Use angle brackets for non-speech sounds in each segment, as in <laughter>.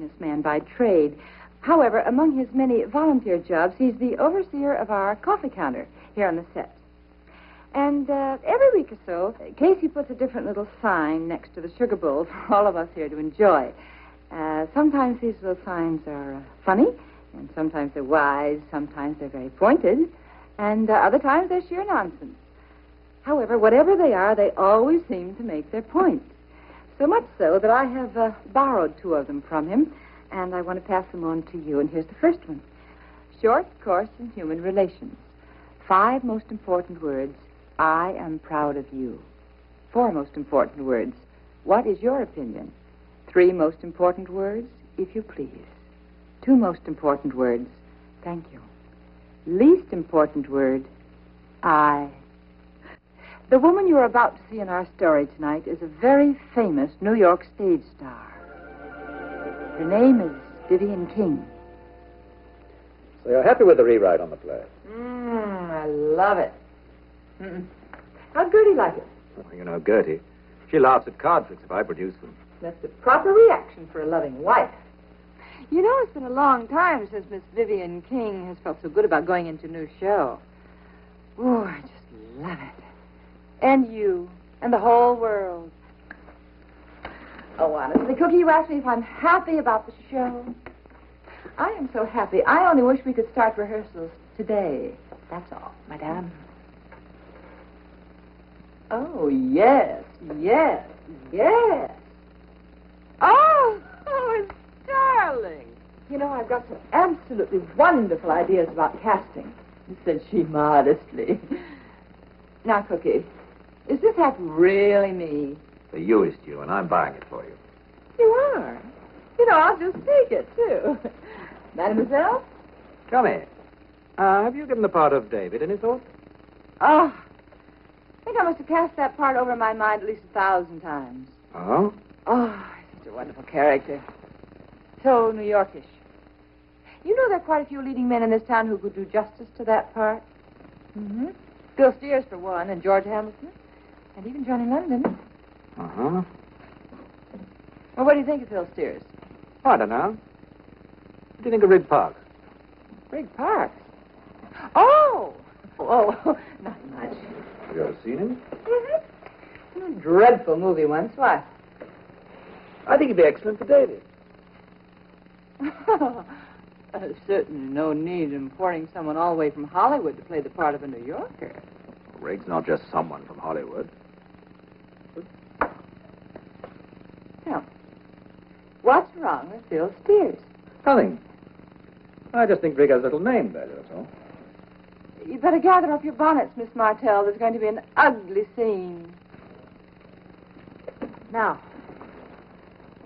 stage maintenance man by trade. However, among his many volunteer jobs, he's the overseer of our coffee counter here on the set. And uh, every week or so, Casey puts a different little sign next to the sugar bowl for all of us here to enjoy. Uh, sometimes these little signs are uh, funny, and sometimes they're wise, sometimes they're very pointed, and uh, other times they're sheer nonsense. However, whatever they are, they always seem to make their point. So much so that I have uh, borrowed two of them from him, and I want to pass them on to you. And here's the first one Short course in human relations. Five most important words I am proud of you. Four most important words What is your opinion? Three most important words If you please. Two most important words Thank you. Least important word I. The woman you're about to see in our story tonight is a very famous New York stage star. Her name is Vivian King. So you're happy with the rewrite on the play? Mmm, I love it. Mm-mm. How'd Gertie like it? Well, you know, Gertie. She laughs at card tricks if I produce them. That's the proper reaction for a loving wife. You know, it's been a long time since Miss Vivian King has felt so good about going into a new show. Oh, I just love it. And you, and the whole world. Oh, honestly, Cookie, you asked me if I'm happy about the show. I am so happy. I only wish we could start rehearsals today. That's all, Madame. Oh, yes, yes, yes. Oh, oh, darling. You know, I've got some absolutely wonderful ideas about casting, said she modestly. Now, Cookie, is this hat really me? The you is you, and I'm buying it for you. You are. You know, I'll just take it, too. <laughs> Mademoiselle? Tell me, uh, have you given the part of David any thought? Oh, I think I must have cast that part over my mind at least a thousand times. Oh? Oh, he's such a wonderful character. So New Yorkish. You know there are quite a few leading men in this town who could do justice to that part. Mm-hmm. Bill Steers, for one, and George Hamilton, and even Johnny London. Uh-huh. Well, what do you think of Phil Steers? I don't know. What do you think of Rig Parks? Rig Parks. Oh! Oh, <laughs> not much. Have you ever seen him? Mm-hmm. A dreadful movie once. Why? I think he'd be excellent for David. uh, <laughs> certainly no need in importing someone all the way from Hollywood to play the part of a New Yorker. Rig's not just someone from Hollywood. Now, what's wrong with Phil Steers? Nothing. I just think Rig has a little name value, that's all. You'd better gather up your bonnets, Miss Martell. There's going to be an ugly scene. Now,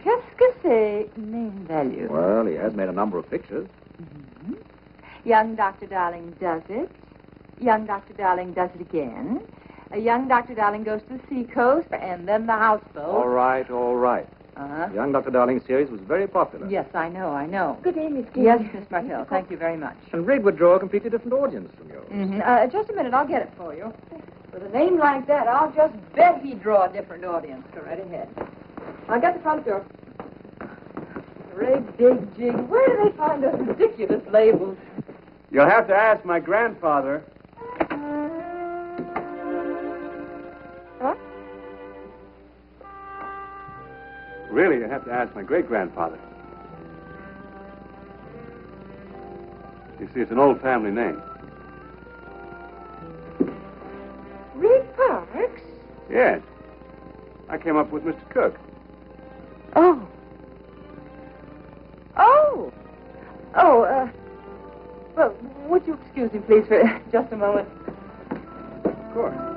qu'est-ce que c'est name value? Well, he has made a number of pictures. Mhm. Young Dr. Darling does it. Young Dr. Darling does it again. A young Dr. Darling goes to the seacoast, and then the houseboat. All right, all right. Uh-huh. The young Dr. Darling series was very popular. Yes, I know, I know. Good day, Miss Yes, Miss Martell. Thank you very much. And Rig would draw a completely different audience from yours. Mm-hmm. Uh, just a minute, I'll get it for you. With a name like that, I'll just bet he'd draw a different audience. Go right ahead. I'll get the front door. Rig, dig, jig. Where do they find those ridiculous labels? You'll have to ask my grandfather. Really, you have to ask my great grandfather. You see, it's an old family name. Reed Parks? Yes. I came up with Mr. Cook. Oh. Oh. Oh, uh. Well, would you excuse me, please, for <laughs> just a moment? Of course.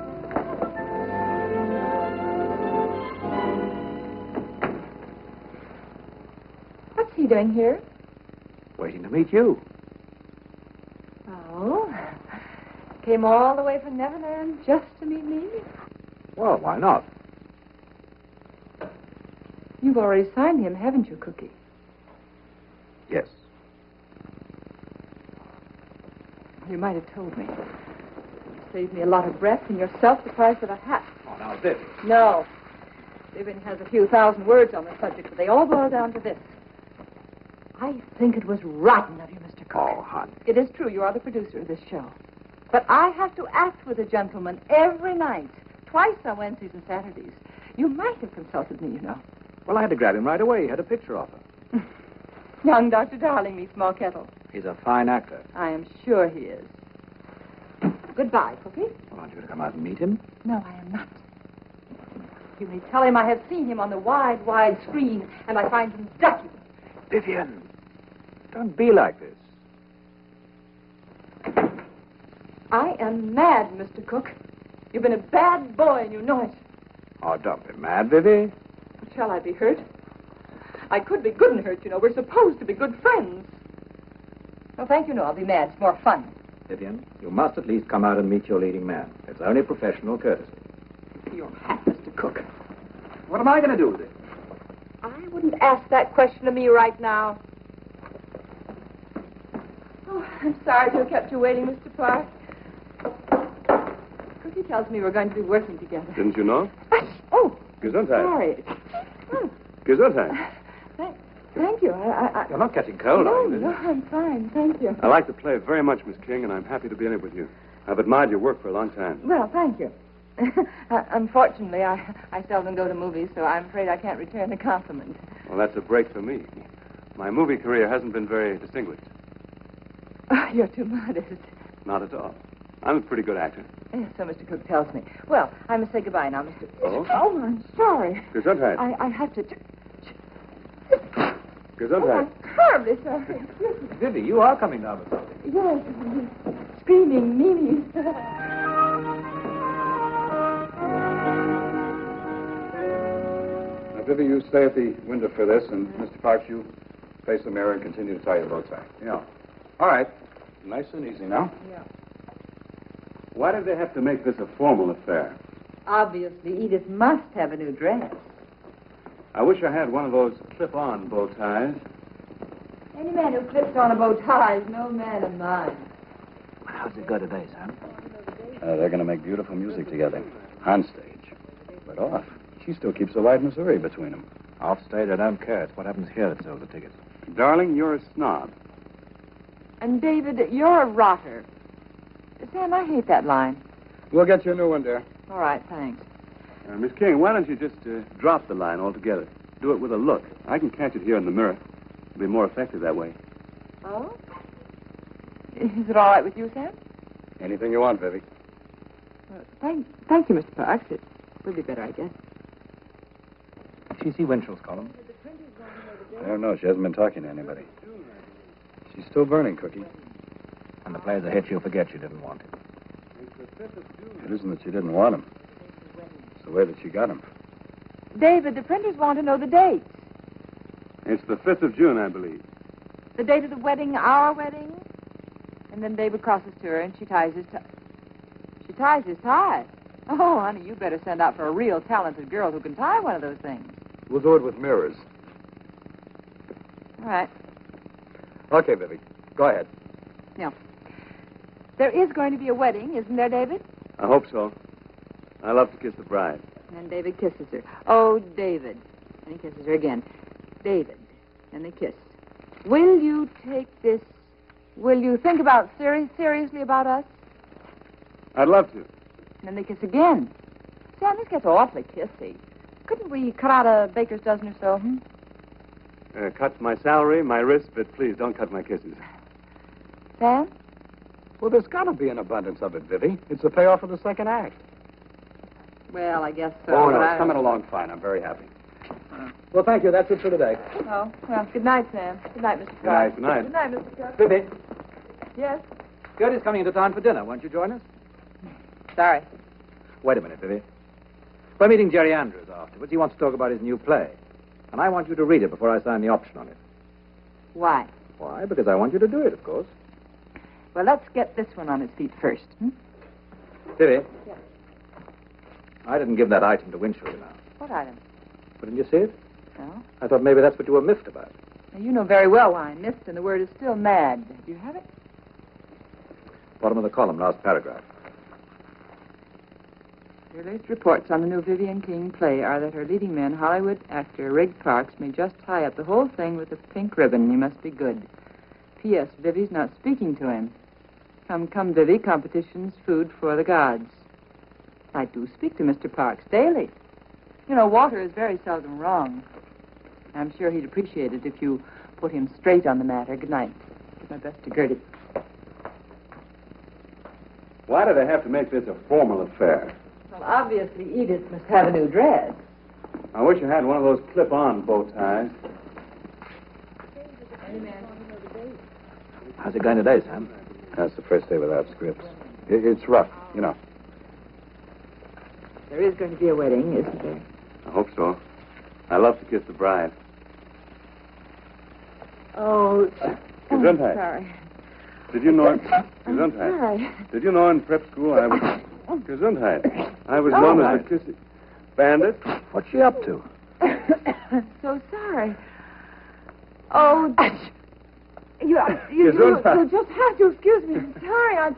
He doing here? Waiting to meet you. Oh. Came all the way from Neverland just to meet me? Well, why not? You've already signed him, haven't you, Cookie? Yes. You might have told me. You Saved me a lot of breath and yourself the price of a hat. Oh, now, Viv. No. Vivian has a few thousand words on the subject, but they all boil down to this. I think it was rotten of you, Mr. Cook. Oh, hon. It is true, you are the producer of this show. But I have to act with a gentleman every night, twice on Wednesdays and Saturdays. You might have consulted me, you know. Well, I had to grab him right away. He had a picture of her. <laughs> Young Dr. Darling meets small kettle. He's a fine actor. I am sure he is. Goodbye, Cookie. I want you to come out and meet him. No, I am not. You may tell him I have seen him on the wide, wide screen, and I find him ducky. Vivian, don't be like this. I am mad, Mr. Cook. You've been a bad boy, and you know it. Oh, don't be mad, Vivi. Shall I be hurt? I could be good and hurt, you know. We're supposed to be good friends. Well, thank you, no. I'll be mad. It's more fun. Vivian, you must at least come out and meet your leading man. It's only professional courtesy. Your hat, Mr. Cook. What am I going to do with it? I wouldn't ask that question of me right now. Oh, I'm sorry to have kept you waiting, Mr. Park. Cookie tells me we're going to be working together. Didn't you know? Oh, Gesundheit. sorry. Oh, Gesundheit. thank, thank you. I, I, I... You're not catching cold, no, are you, no, I'm fine. Thank you. I like the play very much, Miss King, and I'm happy to be in it with you. I've admired your work for a long time. Well, thank you. <laughs> uh, unfortunately, I, I seldom go to movies, so I'm afraid I can't return the compliment. Well, that's a break for me. My movie career hasn't been very distinguished. Oh, you're too modest. Not at all. I'm a pretty good actor. Yes, so Mr. Cook tells me. Well, I must say goodbye now, Mr. Oh? Oh, I'm sorry. Gesundheit. I, I have to. Oh, Gesundheit. I'm terribly sorry. Excuse me. Vivi, you are coming down with something. Yes, screaming meanies. Now, Vivi, you stay at the window for this, and Mr. Parks, you face the mirror and continue to tie your bow tie. Yeah. All right. Nice and easy now. yeah. Why did they have to make this a formal affair? Obviously, Edith must have a new dress. I wish I had one of those clip-on bow ties. Any man who clips on a bow tie is no man of mine. How's it go today, son? Uh, they're going to make beautiful music together. On stage. But off. She still keeps a light Missouri between them. Off stage, I don't care. It's what happens here that sells the tickets. Darling, you're a snob. And David, you're a rotter. Sam, I hate that line. We'll get you a new one, dear. All right, thanks. Uh, Miss King, why don't you just uh, drop the line altogether? Do it with a look. I can catch it here in the mirror. It'll be more effective that way. Oh? Is it all right with you, Sam? Anything you want, Vivi. Uh, thank, thank you, Mr. Parks. It would be better, I guess. Did she see Winchell's column? I don't know. She hasn't been talking to anybody. She's still burning, Cookie. And the play's a hit, she'll forget she didn't want him. It isn't that she didn't want him. It's the way that she got him. David, the printers want to know the dates. It's the 5th of June, I believe. The date of the wedding, our wedding. And then David crosses to her and she ties his tie. She ties his tie. Oh, honey, you better send out for a real talented girl who can tie one of those things. We'll do it with mirrors. All right. Okay, Vivi. Go ahead. Yeah. There is going to be a wedding, isn't there, David? I hope so. I love to kiss the bride. And David kisses her. Oh, David. And he kisses her again. David. And they kiss. Will you take this? Will you think about seri- seriously about us? I'd love to. And then they kiss again. Sam, this gets awfully kissy. Couldn't we cut out a baker's dozen or so? Hmm? Uh, cut my salary, my wrist, but please don't cut my kisses. Sam? Well, there's got to be an abundance of it, Vivi. It's the payoff of the second act. Well, I guess so. oh, no, it's I- coming along fine. I'm very happy. Well, thank you. That's it for today. Oh, well, good night, Sam. Good night, Mr. Good night. Good night. Good night, Mr. Clark. Vivi, Yes? Gertie's coming into town for dinner. Won't you join us? Sorry. Wait a minute, Vivi. We're meeting Jerry Andrews afterwards. He wants to talk about his new play. And I want you to read it before I sign the option on it. Why? Why? Because I want you to do it, of course. Well, let's get this one on its feet first. Hmm? Vivi. Yes. I didn't give that item to Winchell, you know. What item? But didn't you see it? No. I thought maybe that's what you were miffed about. Now, you know very well why I'm miffed, and the word is still mad. Do you have it? Bottom of the column, last paragraph. The latest reports on the new Vivian King play are that her leading man, Hollywood actor Rig Parks, may just tie up the whole thing with a pink ribbon. He must be good. P.S. Vivi's not speaking to him. Come, come, Vivi. Competition's food for the gods. I do speak to Mr. Parks daily. You know, Walter is very seldom wrong. I'm sure he'd appreciate it if you put him straight on the matter. Good night. Give my best to Gertie. Why do they have to make this a formal affair? Well, obviously, Edith must have a new dress. I wish I had one of those clip-on bow ties. How's it going today, Sam? That's the first day without scripts. It, it's rough, you know. There is going to be a wedding, isn't there? I hope so. I love to kiss the bride. Oh, <coughs> Gesundheit. sorry. Did you know? <coughs> I'm Gesundheit. sorry. Did you know in prep school I was Gesundheit? <coughs> I was known as the kissing bandit. What's she up to? <coughs> so sorry. Oh, you, you, you, Gesundheit. you just have to excuse me. I'm sorry. I...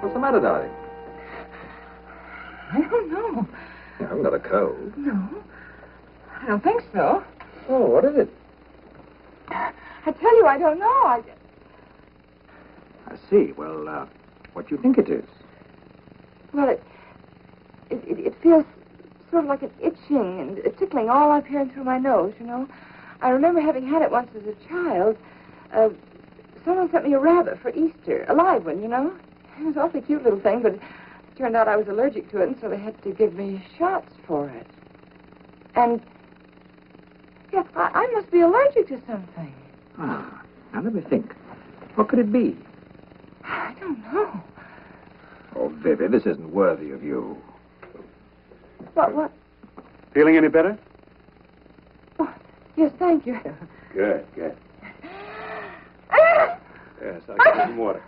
What's the matter, darling? I don't know. You haven't got a cold. No. I don't think so. Oh, what is it? I tell you, I don't know. I... I see. Well, uh, what do you think it is? Well, it, it, it, it feels sort of like an itching and a tickling all up here and through my nose, you know. I remember having had it once as a child. Uh, someone sent me a rabbit for Easter, a live one, you know. It was an awfully cute little thing, but it turned out I was allergic to it, and so they had to give me shots for it. And, yes, I, I must be allergic to something. Ah, now let me think. What could it be? I don't know. Oh, Vivi, this isn't worthy of you. What, what? Feeling any better? Oh, yes, thank you. Good, good. Yes, I'll get some water.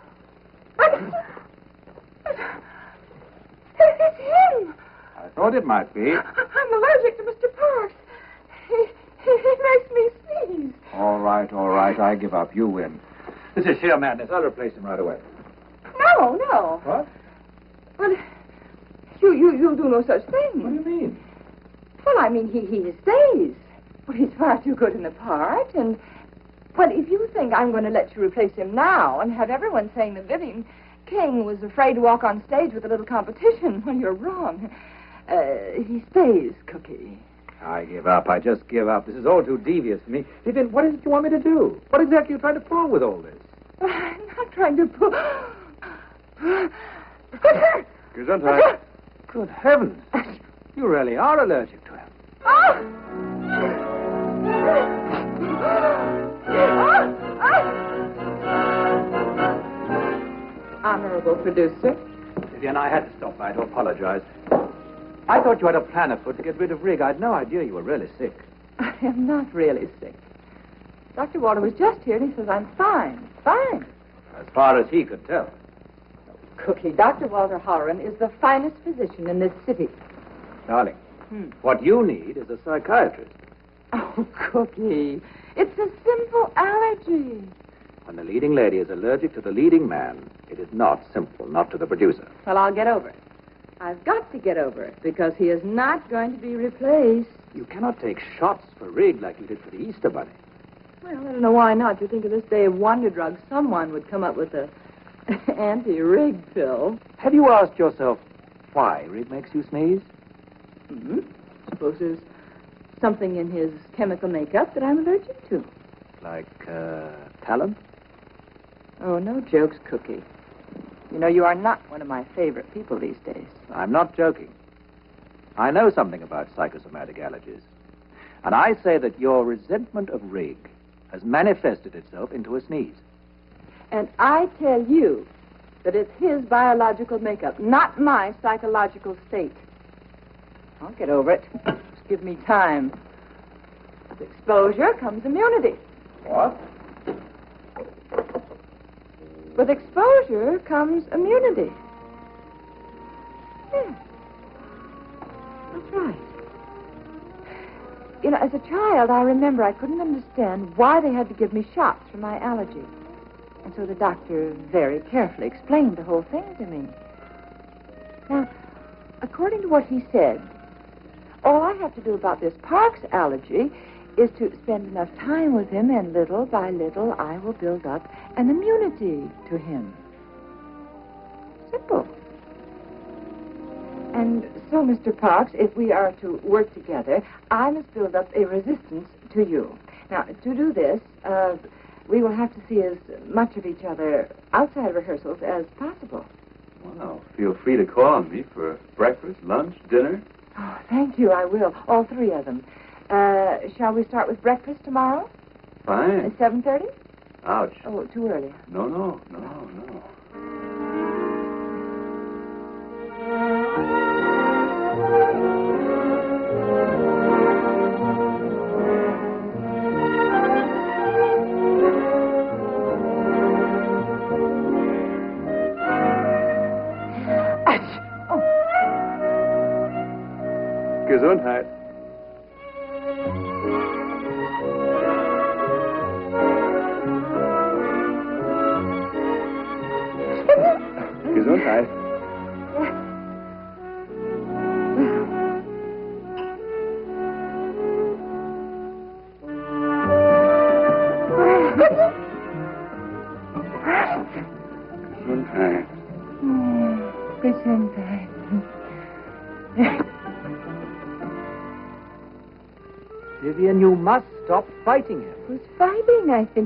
It's him. I thought it might be. I'm allergic to Mr. Parks. He, he, he makes me sneeze. All right, all right. I give up. You win. This is sheer madness. I'll replace him right away. No, no. What? Well, you, you, you do no such thing. What do you mean? Well, I mean, he, he stays. Well, he's far too good in the part, and... Well, if you think I'm going to let you replace him now and have everyone saying that Vivian King was afraid to walk on stage with a little competition, <laughs> well, you're wrong. Uh, he stays, Cookie. I give up. I just give up. This is all too devious for me. Vivian, what is it you want me to do? What exactly are you trying to pull with all this? I'm not trying to pull... Gesundheit. Good heavens. You really are allergic to him. Honorable producer. Vivian, I had to stop by to apologize. I thought you had a plan afoot to get rid of Rig. I'd no idea you were really sick. I am not really sick. Dr. Walter was just here and he says I'm fine. Fine. As far as he could tell. Cookie, Dr. Walter Halloran is the finest physician in this city. Darling, Hmm. what you need is a psychiatrist. Oh, Cookie. It's a simple allergy. When the leading lady is allergic to the leading man, it is not simple, not to the producer. Well, I'll get over it. I've got to get over it because he is not going to be replaced. You cannot take shots for Rig like you did for the Easter Bunny. Well, I don't know why not. You think of this day of wonder drugs, someone would come up with a <laughs> anti-rig pill. Have you asked yourself why Rig makes you sneeze? Hmm? Suppose there's something in his chemical makeup that I'm allergic to. Like, uh, talent? Oh, no jokes, Cookie. You know, you are not one of my favorite people these days. I'm not joking. I know something about psychosomatic allergies. And I say that your resentment of Rig has manifested itself into a sneeze. And I tell you that it's his biological makeup, not my psychological state. I'll get over it. Just give me time. With exposure comes immunity. What? With exposure comes immunity. Yes. That's right. You know, as a child, I remember I couldn't understand why they had to give me shots for my allergy. And so the doctor very carefully explained the whole thing to me. Now, according to what he said, all I have to do about this Parks allergy is to spend enough time with him, and little by little, I will build up an immunity to him. Simple. And so, Mr. Parks, if we are to work together, I must build up a resistance to you. Now, to do this, uh, we will have to see as much of each other outside rehearsals as possible. Well, feel free to call on me for breakfast, lunch, dinner. Oh, thank you, I will. All three of them. Uh, shall we start with breakfast tomorrow Fine. at 7.30? Ouch. Oh, too early. No, no, no, no. Oh. Gesundheit.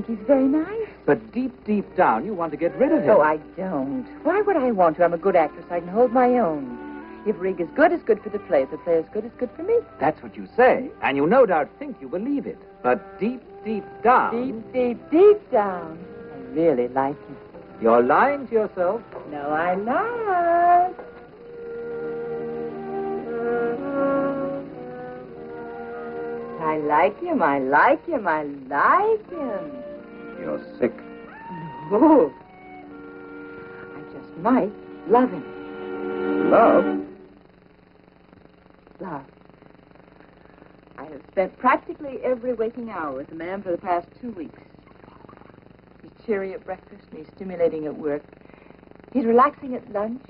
Think he's very nice. But deep, deep down, you want to get rid of him. No, I don't. Why would I want to? I'm a good actress. I can hold my own. If Rig is good, it's good for the play. If the play is good, it's good for me. That's what you say, and you no doubt think you believe it. But deep, deep down, Deep, deep, deep down, I really like him. you're lying to yourself. No, I'm not. I like him. I like him. I like him. You're sick. No. I just might love him. Love? Love. I have spent practically every waking hour with the man for the past two weeks. He's cheery at breakfast and he's stimulating at work. He's relaxing at lunch.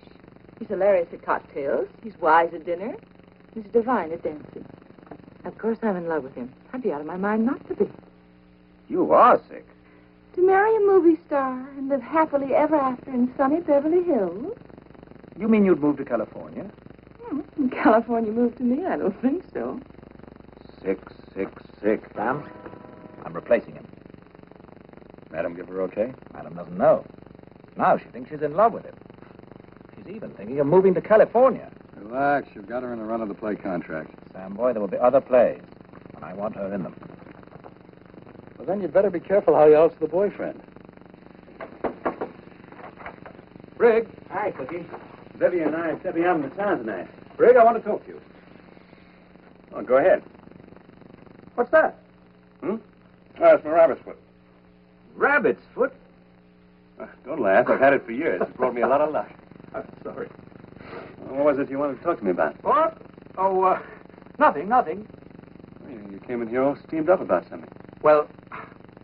He's hilarious at cocktails. He's wise at dinner. He's divine at dancing. Of course, I'm in love with him. I'd be out of my mind not to be. You are sick. To marry a movie star and live happily ever after in sunny Beverly Hills? You mean you'd move to California? Hmm, in <laughs> California moved to me? I don't think so. Sick, sick, sick. Sam, I'm replacing him. Madam give her okay? Madam doesn't know. Now she thinks she's in love with him. She's even thinking of moving to California. Relax. You've got her in the run of the play contract. Sam, boy, there will be other plays, and I want her in them. Well, then you'd better be careful how you oust the boyfriend. Rig. Hi, Cookie. Vivian and I are stepping out in the town tonight. Rig, I want to talk to you. Oh, go ahead. what's that? Hmm? Oh, it's my rabbit's foot. Rabbit's foot. Uh, don't laugh. I've had it for years. It's brought me a lot of luck. I'm <laughs> sorry. What was it you wanted to talk to me about? What? Oh, uh, nothing, nothing. You you came in here all steamed up about something. Well,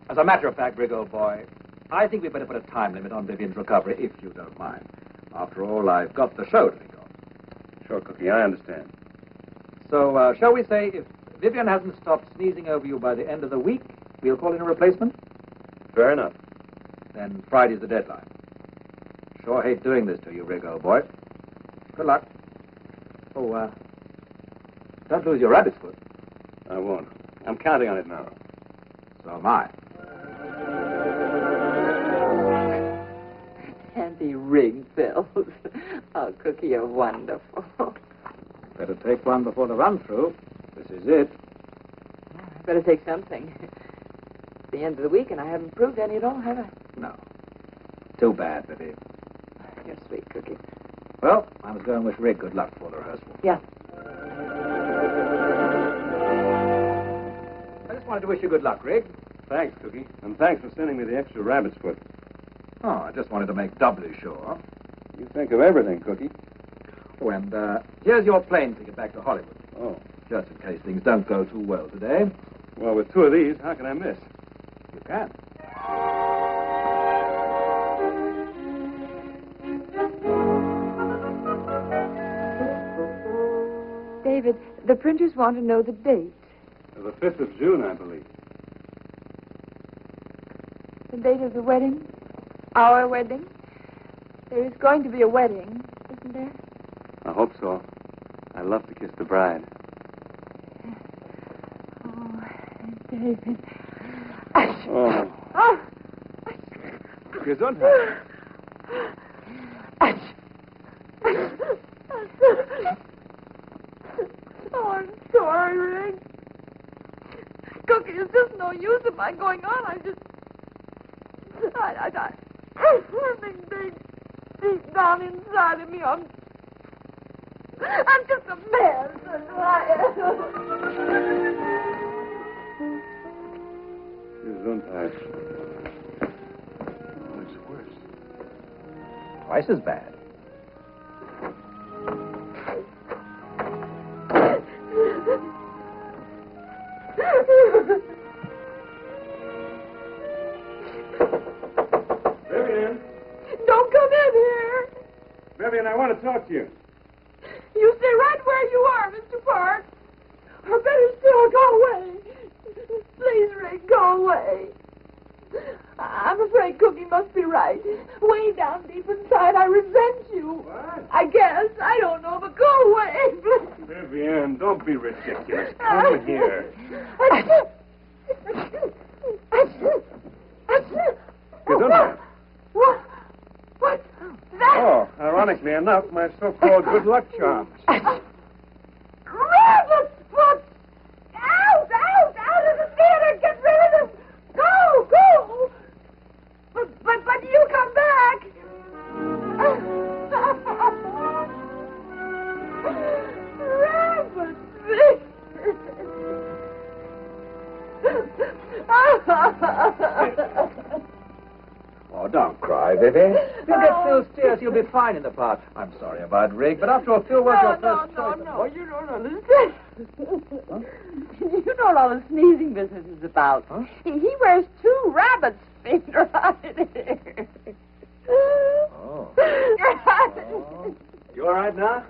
as a matter of fact, Rig, old boy, I think we'd better put a time limit on Vivian's recovery, if you don't mind. After all, I've got the show to think of. Sure, Cookie, I understand. So, uh, shall we say if Vivian hasn't stopped sneezing over you by the end of the week, we'll call in a replacement? Fair enough. Then Friday's the deadline. Sure hate doing this to you, Rig, old boy. Good luck. Oh, uh, don't lose your rabbit's foot. I won't. I'm counting on it now. So am I. Can't be rigged, Bill. <laughs> oh, Cookie, you're wonderful. Better take one before the run through. This is it. Better take something. It's the end of the week, and I haven't proved any at all, have I? No. Too bad, Vivi. You're sweet, Cookie. Well, I was going to wish Rig good luck for the rehearsal. Yeah. I just wanted to wish you good luck, Rig. Thanks, Cookie. And thanks for sending me the extra rabbit's foot. I just wanted to make doubly sure. You think of everything, Cookie. Oh, and uh, here's your plane ticket back to Hollywood. Oh, just in case things don't go too well today. Well, with two of these, how can I miss? You can. David, the printers want to know the date. The 5th of June, I believe. The date of the wedding? Our wedding? There is going to be a wedding, isn't there? I hope so. I love to kiss the bride. Oh, David. Oh. Oh. Gesundheit. Oh, I'm sorry, Rig. Cookie, it's just no use of my going on. I just. I. I. I something deep, deep down inside of me. I'm. I'm just a mess. That's what I Gesundheit. Oh, it's worse. Twice as bad. Talk to you. You stay right where you are, Mr. Park. Or better still, go away. Please, Rig, go away. I'm afraid Cookie must be right. Way down deep inside, I resent you. What? I guess. I don't know, but go away. Vivian, don't be ridiculous. <laughs> Come here. Gesundheit. What? What? That? Oh, ironically enough, my so-called good luck charms. Don't cry, Vivi. You'll get Phil Steers. You'll be fine in the part. I'm sorry about Rig, but after all, Phil was No, your no, first no, choice. no, you don't understand. <laughs> you know what all the sneezing business is about. Huh? He, he wears two rabbits fingers <laughs> around his ear. Oh. Oh. You all right now?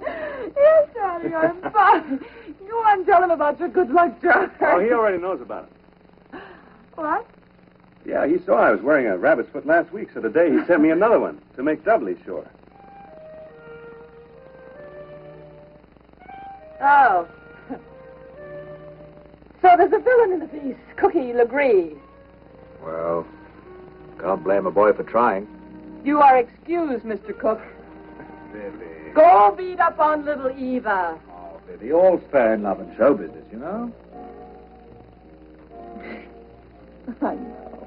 Yes, Daddy, I'm <laughs> fine. Go on, tell him about your good luck charm. Oh, he already knows about it. What? Yeah, he saw I was wearing a rabbit's foot last week, so today he sent me another one to make doubly sure. Oh. <laughs> So there's a villain in the piece, Cookie Legree. Well, can't blame a boy for trying. You are excused, Mr. Cook. Vivi. Go beat up on little Eva. Oh, Billy, all's fair in love and show business, you know? <laughs> I know.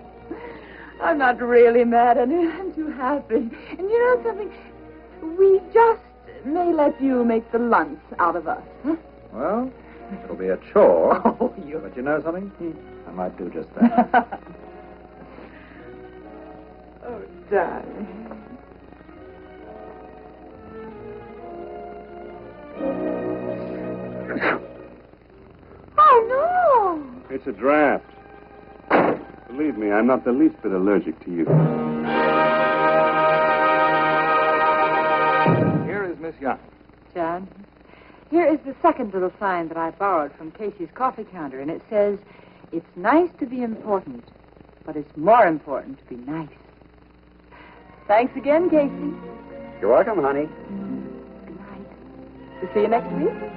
I'm not really mad at it. I'm too happy. And you know something? We just may let you make the lunch out of us. Huh? Well, it'll be a chore. <laughs> Oh, you. But you know something? Hmm. I might do just that. <laughs> oh, darling. <coughs> Oh, no. It's a draft. Believe me, I'm not the least bit allergic to you. Here is Miss Young. John, here is the second little sign that I borrowed from Casey's coffee counter, and it says, It's nice to be important, but it's more important to be nice. Thanks again, Casey. You're welcome, honey. Mm-hmm. Good night. We'll see you next week.